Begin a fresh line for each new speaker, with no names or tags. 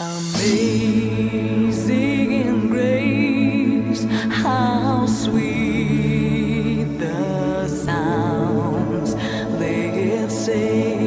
Amazing grace, how sweet the sounds they could sing.